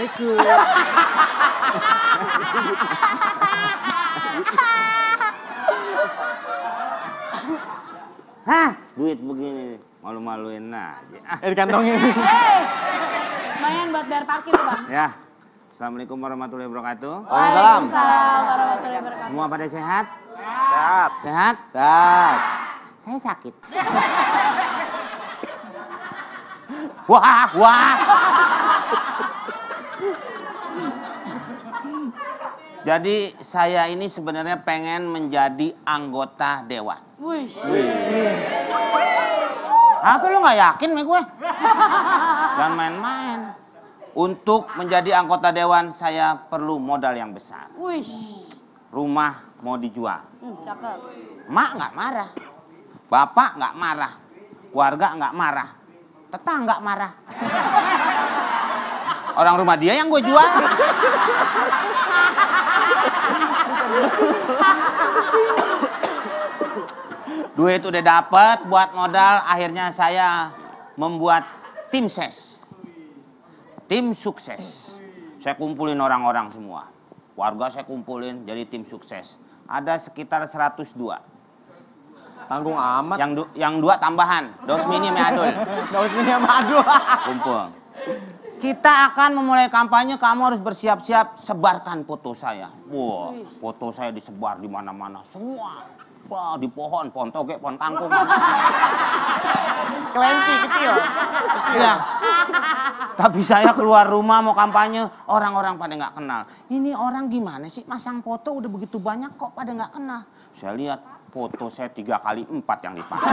Assalamualaikum. Hah, duit begini malu-maluin aja. Ah, Eh dikantongin. Hei, lumayan buat bayar parkir tuh bang. ya. Assalamualaikum warahmatullahi wabarakatuh. Waalaikumsalam. Waalaikumsalam warahmatullahi wabarakatuh. Semua pada sehat? Sehat. Sehat? Sehat. Saya sakit. wah, wah. Jadi saya ini sebenarnya pengen menjadi anggota dewan. Wih, Apa lu nggak yakin sama gue? Jangan main-main. Untuk menjadi anggota dewan saya perlu modal yang besar. wih, Rumah mau dijual. hmm, cakep. Mak nggak marah. Bapak nggak marah. Keluarga nggak marah. Tetangga marah. Orang rumah dia yang gue jual. Duit udah dapet buat modal, akhirnya saya membuat tim ses. Tim sukses. Saya kumpulin orang-orang semua. Warga saya kumpulin jadi tim sukses. Ada sekitar 102. Tanggung amat. Yang du- yang dua tambahan, dos mini sama adul. Daus ini sama aduh. Kumpul. Kita akan memulai kampanye, kamu harus bersiap-siap sebarkan foto saya. Wah, foto saya disebar di mana-mana semua. Wah, di pohon, pohon toge, pohon kangkung. Kelenci kecil. Iya. Tapi saya keluar rumah mau kampanye, orang-orang pada nggak kenal. Ini orang gimana sih masang foto udah begitu banyak kok pada nggak kenal. Saya lihat foto saya tiga kali empat yang dipakai.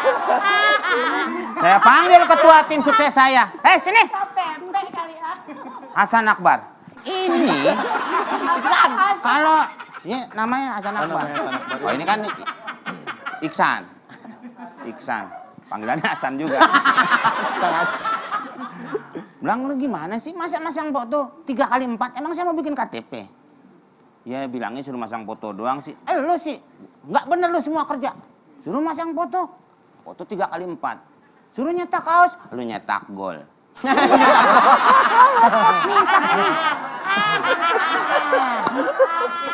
saya panggil ketua tim sukses saya. Eh sini, ya. Hasan Akbar. Ini Hasan. kalau namanya Hasan Akbar. namanya Hasan Akbar. Oh ini kan Iksan. Iksan. Panggilannya Hasan juga. Bilang lu gimana sih masa masang foto tiga kali empat? Emang saya mau bikin KTP. Ya bilangnya suruh masang foto doang sih. Eh lu sih nggak bener lu semua kerja. Suruh masang foto, foto tiga kali empat. Suruh nyetak kaos, lu nyetak gol.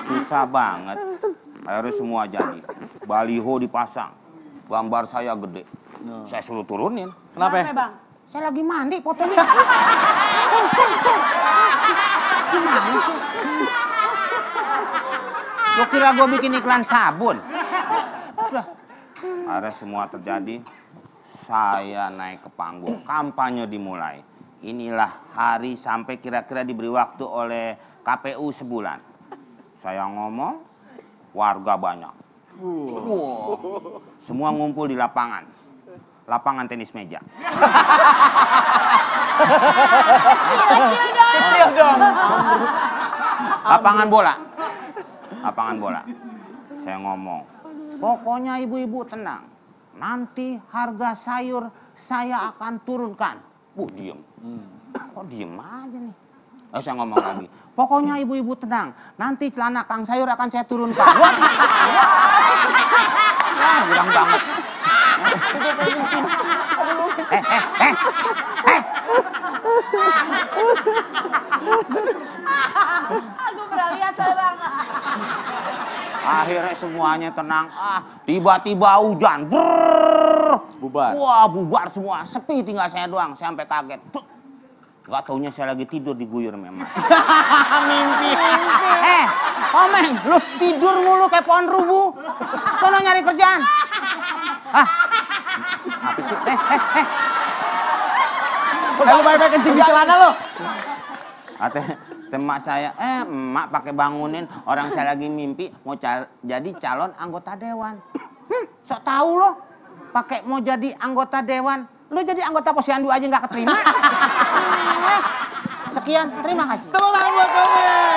Susah banget. Akhirnya semua jadi. Baliho dipasang. Gambar saya gede. Saya suruh turunin. Kenapa ya? bang? Saya lagi mandi fotonya. Gimana sih? Lo kira gue bikin iklan sabun? Akhirnya semua terjadi. Saya naik ke panggung. Kampanye dimulai. Inilah hari sampai kira-kira diberi waktu oleh KPU sebulan. Saya ngomong, warga banyak. Wow. Semua ngumpul di lapangan. Lapangan tenis meja. Kecil dong. Lapangan bola. Lapangan bola. Saya ngomong, pokoknya ibu-ibu tenang. Nanti harga sayur saya akan turunkan. Wuh, diem. Kok diem aja nih? Lalu saya ngomong lagi, pokoknya ibu-ibu tenang. Nanti celana kang sayur akan saya turunkan. Wah, Wah, kurang banget. Eh, eh, eh, eh. Aku pernah lihat saya bang. Akhirnya semuanya tenang. Ah, tiba-tiba hujan. Brrrr. Bubar. Wah, bubar semua. Sepi tinggal saya doang. Saya sampai kaget. Tuh. Gak taunya saya lagi tidur diguyur memang. Mimpi. eh, Omeng, lu tidur mulu kayak pohon rubuh. Sono nyari kerjaan. Ah, apa sih? Eh, eh, eh. Lu baik-baik kencing di celana lo. Kata temak saya, eh emak pakai bangunin orang saya lagi mimpi mau cal- jadi calon anggota dewan. Hmm, sok tahu lo, pakai mau jadi anggota dewan, lo jadi anggota posyandu aja nggak keterima. Sekian, terima kasih. Tepuk tangan buat kami.